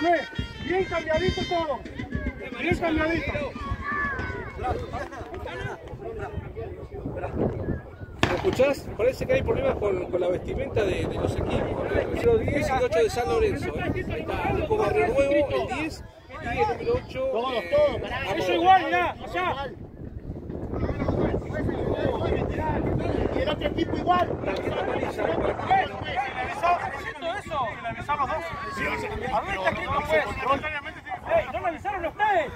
Bien cambiadito todo. Bien cambiadito. ¿Me escuchás? Parece que hay problemas con, con la vestimenta de, de los equipos. El número 10 y el 8 de San Lorenzo. ¿eh? Ahí está, Nico Barrio Nuevo, el 10 y el número 8. Todos, todos. Eso igual, mirá, allá. Y el otro equipo igual. Eso? ¿Le avisaron los dos? A este equipo fue. ¡Ey, no avisaron a ustedes!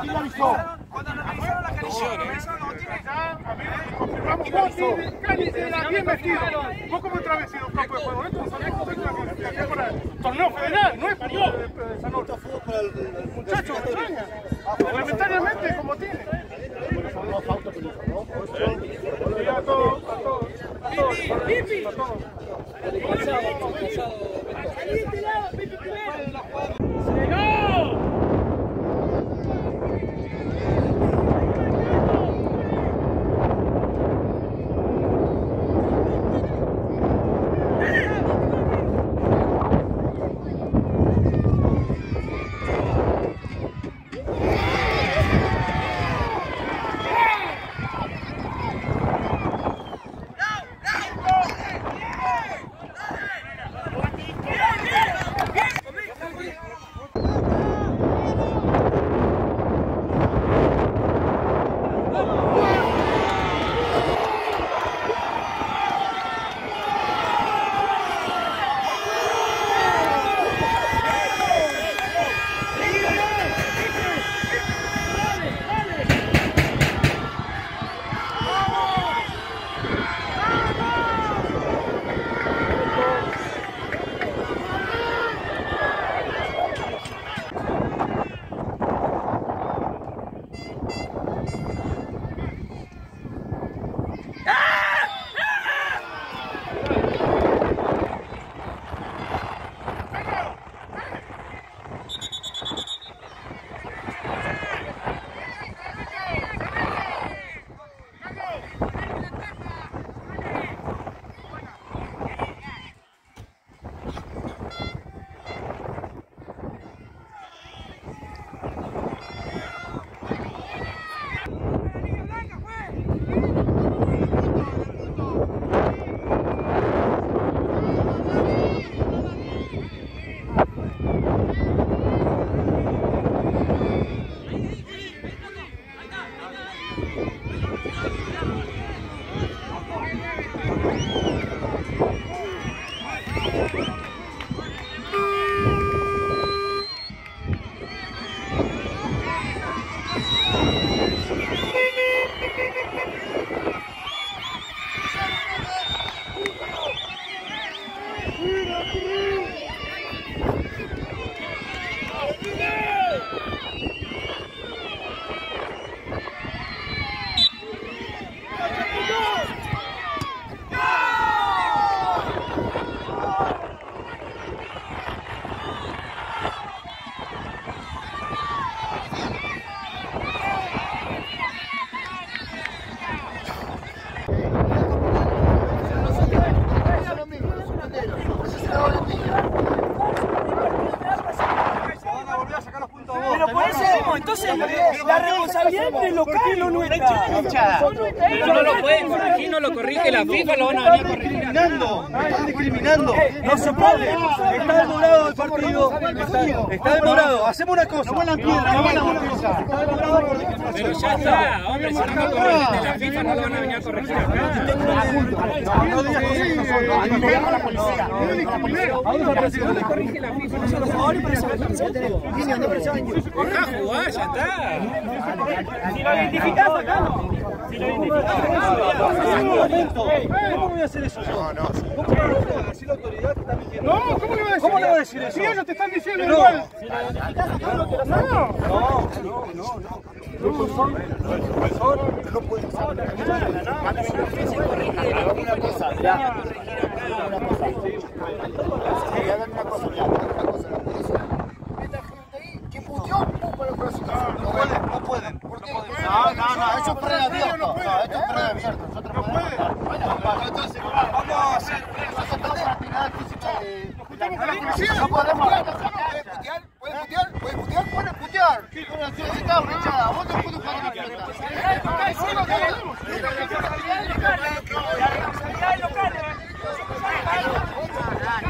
¿Quién le avisó? Cuando nos revisaron la los botines. Confirmamos Cali, bien vestido. Vos como entrás vestido en campo de juego. Esto es para el torneo federal, no es para el. Muchachos, extraña. Reglamentariamente, como tiene. A todos, a todos. A todos, a todos. Pero entonces la responsabilidad es local o nuestra. Pero no lo pueden corregir, no lo corrige la FIFA, lo van a venir a corregir. discriminando, están discriminando. No se puede. Está demorado el partido. Está, demorado. Hacemos una cosa. No vuelan piedra, no discriminación. Pero ya está, hombre, si no lo corrigen de la FIFA, no lo van a venir a corregir acá. Llama a la policía. No Acá jugá, ya está. Si lo identificás, sacalo. ¿Cómo voy a hacer eso? No. ¿Cómo le voy a decir la autoridad? No, ¿cómo le a decir? ¿Cómo le a decir eso? Si ellos te están diciendo igual. No, no, no, no. No ya. Una cosa. Esta gente ahí, que puteó, pum, para el próximo. No pueden, no pueden. ¿Por qué? No, no, no, eso es preabierto. No, esto es preabierto. Nosotros podemos. Bueno, Vamos a hacer. nosotros para tirar física No podemos ¿puedes putear? ¿Puedes putear? ¿Puedes putear? Puedes putear. Una hinchada, vos te puedes jugar con la pelota.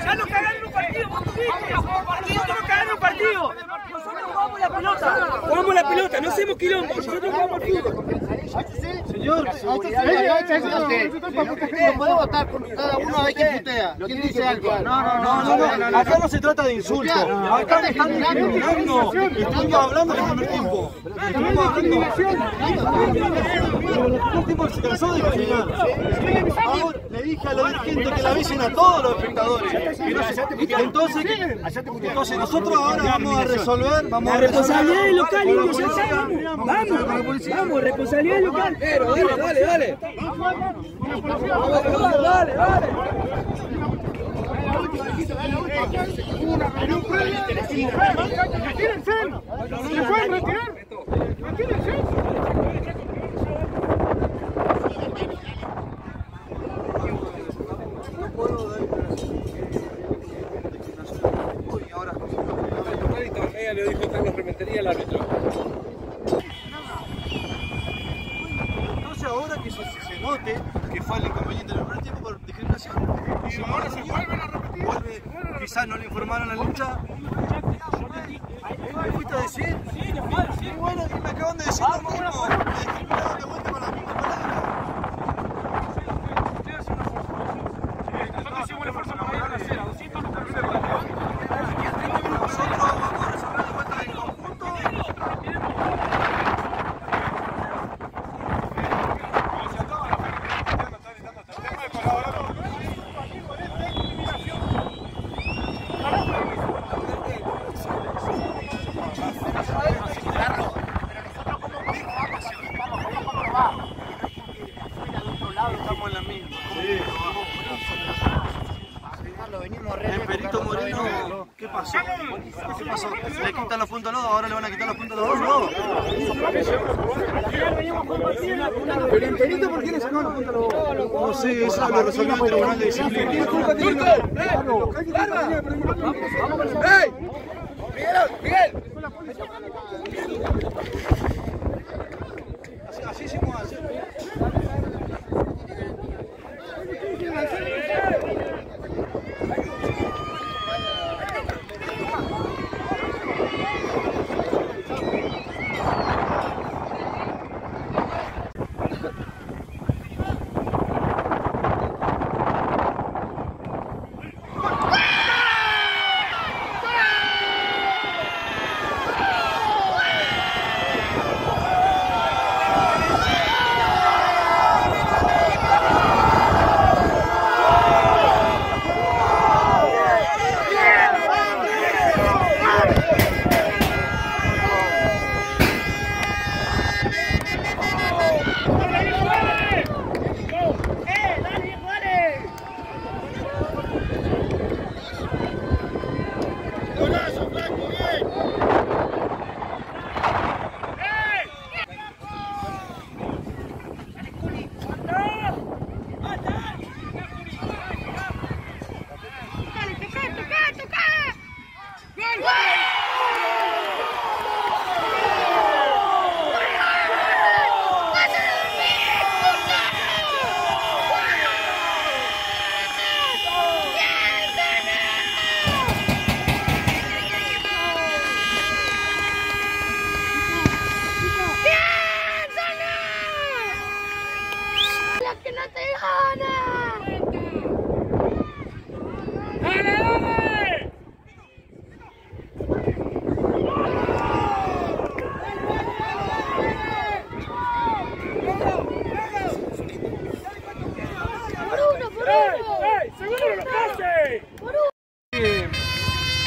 Ya nos cagaron en un partido, vos tuviste. Nosotros nos cagaron en un partido. Nosotros jugamos la pelota. Jugamos la pelota, no hacemos quilombo. Nosotros jugamos al fútbol. Señor, No con cada uno a ver quién putea. ¿Quién dice algo? No, no, no, no, no, acá no se trata de insulto. Acá me están discriminando. Estamos hablando del primer tiempo. Estamos hablando. Pero el primer tiempo se cansó de discriminar. Ahora le dije a los dirigentes que le avisen a todos los espectadores. Entonces, entonces nosotros ahora vamos a resolver, vamos La a responsabilidad resolver del local, la. Vamos, vamos, responsabilidad. Pero dale, dale, dale. Dale, dale, dale. Dijo. Entonces ahora que se, se note que fue el inconveniente del primer tiempo por discriminación, y ahora se vuelven a repetir, vuelve, no le informaron al hincha. ¿Me fuiste a decir? Y bueno, me acaban de decir lo mismo. Me discriminaron de vuelta con las mismas palabras. Nosotros hicimos un esfuerzo para ir a la cera, 200 no terminaron. Nosotros vamos a resolver de vuelta en conjunto. Estamos en la misma. El Perito Moreno, ¿qué pasó? ¿Qué pasó? Le quitan los puntos a los dos, ahora le van a quitar los puntos a los dos. No. Pero el Perito, ¿por qué le a los dos? No sé, eso lo resolvió el Tribunal de Disciplina. Así,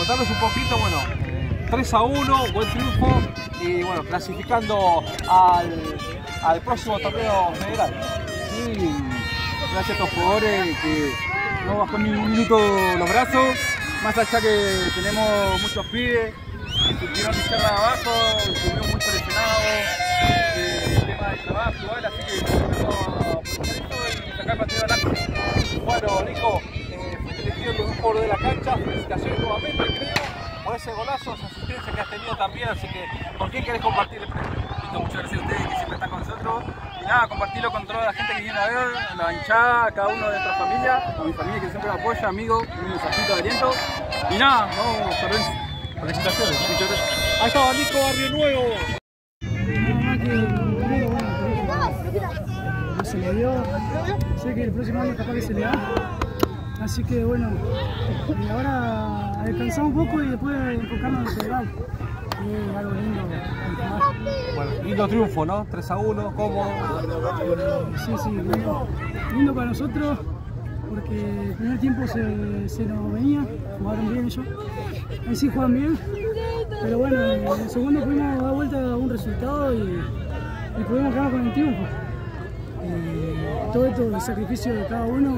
un poquito, bueno, 3 a 1, buen triunfo y bueno, clasificando al, al próximo torneo federal. Sí, gracias a estos jugadores que no bajó ni un minuto los brazos, más allá que tenemos muchos pibes luchar de abajo, estuvieron muy presionados, el tema del trabajo así que tenemos que aprovechar esto y sacar partido adelante. Bueno, Nico, sido el mejor de la cancha. Felicitaciones nuevamente, creo, por ese golazo, esa asistencia que has tenido también. Así que, ¿por qué querés compartir muchas gracias a ustedes que siempre están con nosotros. Y nada, compartirlo con toda la gente que viene a ver, la hinchada, cada uno de nuestra familia, a mi familia que siempre me apoya, amigos, un mensajito de aliento. Y nada, no, perdón. Felicitaciones, muchas gracias. Ahí estaba Nico Barrio Nuevo. se le dio. Sé que el próximo año capaz que se le da. Así que bueno, y ahora a descansar un poco y después enfocarnos en el federal. Es algo lindo. Bueno, lindo triunfo, ¿no? 3 a 1, cómodo. Sí, sí, lindo, lindo para nosotros porque el primer tiempo se, se nos venía, jugaron bien ellos. Ahí sí juegan bien, pero bueno, en el segundo pudimos dar vuelta a un resultado y, y pudimos quedarnos con el triunfo. Y todo esto, el sacrificio de cada uno,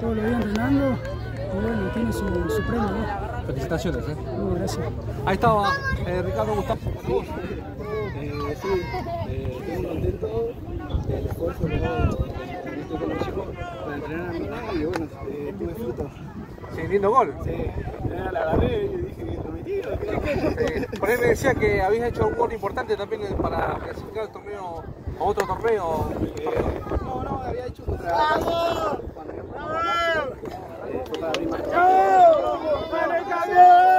todos lo días entrenando, y bueno, tiene su, su premio. ¿no? Felicitaciones, ¿eh? Bueno, gracias. Ahí estaba eh, Ricardo Gustavo. Eh, sí, eh, estoy muy contento del esfuerzo que hago estoy con los chicos para entrenar a mi nena y bueno, eh, tuve frutos. Sí, lindo gol. Sí, la agarré y dije Eh, por ahí me decía que habías hecho un gol importante también para clasificar el torneo a otro torneo. No, no, había hecho contra. Kami!